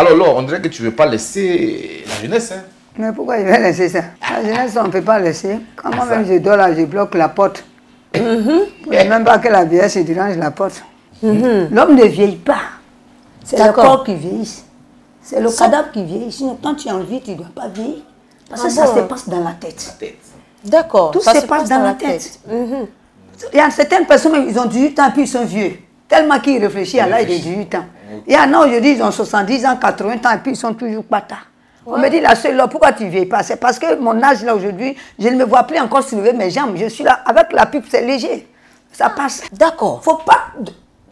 Alors, là, on dirait que tu ne veux pas laisser la jeunesse. Hein? Mais pourquoi je vais laisser ça? La jeunesse, on ne peut pas laisser. Quand moi-même je dors là, je bloque la porte. Pour même pas que la vieillesse se dérange la porte. L'homme ne vieillit pas. C'est le corps qui vieillit. C'est le cadavre qui vieillit. Sinon, quand tu es en vie, tu ne dois pas vieillir. Parce que ça se passe dans la tête. D'accord. Tout se, passe dans, la tête. Il y a certaines personnes, ils ont 18 ans, puis ils sont vieux. Tellement qu'ils réfléchissent à l'âge de 18 ans. Il y en a aujourd'hui, ils ont 70 ans, 80 ans, et puis ils sont toujours patas. On me dit, la seule là, pourquoi tu ne vieillis pas? C'est parce que mon âge là aujourd'hui, je ne me vois plus encore soulever mes jambes. Je suis là, avec la pipe, c'est léger. Ça passe. D'accord. Faut pas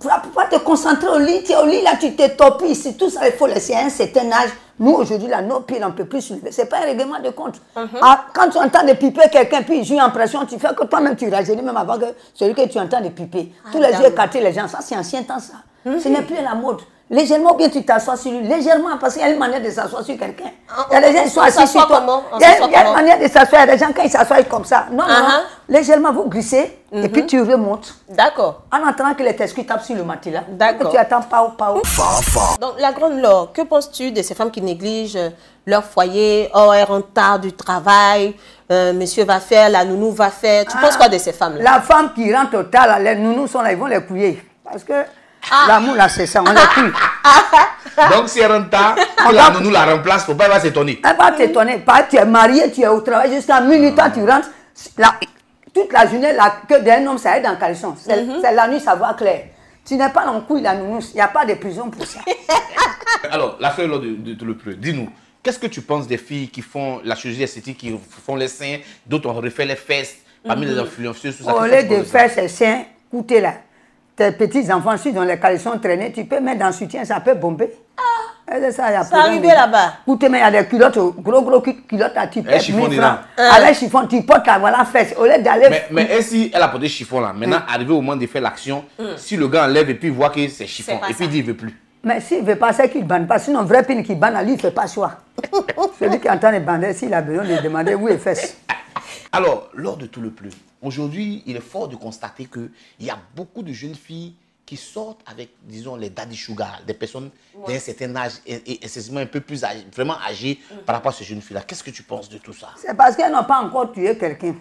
faut pas te concentrer au lit. Au lit, là, tu t'étopis. C'est tout ça, il faut laisser un certain âge. Nous, aujourd'hui, là, nos pieds, on ne peut plus soulever. Ce n'est pas un règlement de compte. Mhm. ah, quand tu entends de piper quelqu'un, puis il joue en pression, tu fais que toi-même, tu rajeunis même avant que celui que tu entends de piper. Ah, Tous les yeux écartés, les gens, ça, c'est ancien temps, ça. Mhm. Ce n'est plus la mode. Légèrement, bien tu t'assois sur lui. Légèrement, parce qu'il y a une manière de s'asseoir sur quelqu'un. Ah, Il y a des gens qui sont on assis sur toi. Il y a, s'assoit il y a une manière de s'asseoir. Il y a des gens, quand ils s'assoient comme ça. Non, non, Ah, non. ah. Légèrement, vous glissez, et puis tu remontes. D'accord. En attendant que les testes tapent sur le matelas. D'accord. Que tu attends pas ou pas. Donc, la grande Laure, que penses-tu de ces femmes qui négligent euh, leur foyer? Oh, elles rentrent tard du travail, euh, monsieur va faire, la nounou va faire. Tu penses quoi de ces femmes-là? La femme qui rentre tard, les nounous sont là, ils vont les couiller. Parce que Ah. l'amour, là, c'est ça, on les couille. Donc, si elle rentre tard, que la nounou la remplace, faut pas elle va s'étonner. Elle va t'étonner. Pas, tu es marié, tu es au travail jusqu'à minuit, tu rentres. La- toute la journée, la queue d'un homme, ça aide dans le caleçon. C'est Mhm. c'est la nuit, ça va clair. Tu n'es pas en couille, la nounou. Il n'y a pas de prison pour ça. Alors, la feuille de, de, de le plus, dis-nous, qu'est-ce que tu penses des filles qui font la chirurgie esthétique, qui font les seins, d'autres ont refait les fesses, parmi les influenceuses, tout ça penses ça faire ses seins, écoutez là. Tes petits enfants, si dans les caleçons traînés, tu peux mettre dans le soutien, ça peut bomber. Ah. C'est ça, y a arrivé là-bas. Écoutez, mais il y a des culottes, gros, gros cu- culottes à type Un chiffon 1000 dedans. francs. Avec chiffon, tu portes la voilà fesse. Au lieu d'aller. Mais, mais elle, si elle a porté chiffon là, maintenant, arrivé au moment de faire l'action, si le gars enlève et puis voit que c'est chiffon, et puis il dit il veut plus. Mais s'il ne veut pas, c'est qu'il ne banne pas. Sinon, vrai pin qui banne, lui, il ne fait pas choix. Celui qui entend les bander, s'il a besoin de demander où est fesses. Alors, lors de tout le plus, aujourd'hui, il est fort de constater qu'il y a beaucoup de jeunes filles qui sortent avec, disons, les daddy sugar, des personnes d'un certain âge et, et excessivement un peu plus âgées, vraiment âgées par rapport à ces jeunes filles-là. Qu'est-ce que tu penses de tout ça? C'est parce qu'elles n'ont pas encore tué quelqu'un.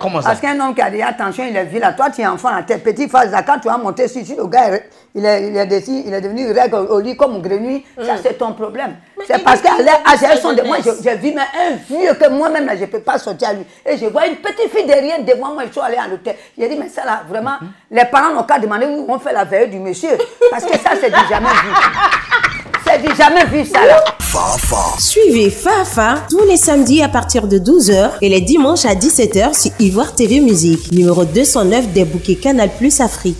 Comment ça? Parce qu'un homme qui a dit attention, il est vieux là, toi tu es enfant là, tes petits phases là, quand tu vas monter sur le gars, il est, il est, décidé- il est devenu règle au lit comme grenouille, ça c'est ton problème. C'est parce qu'à dit âge, elles sont de moi, j'ai vu mais un vieux que moi-même là, je ne peux pas sortir à lui. Et je vois une petite fille derrière devant moi, je suis allé à l'hôtel. J'ai dit, mais ça là, vraiment, les parents n'ont qu'à demander où on fait la veille du monsieur. Parce que ça, c'est du jamais vu. Jamais vu ça là. Suivez Fafa tous les samedis à partir de 12h et les dimanches à 17h sur Ivoire TV Musique, numéro 209 des bouquets Canal Plus Afrique.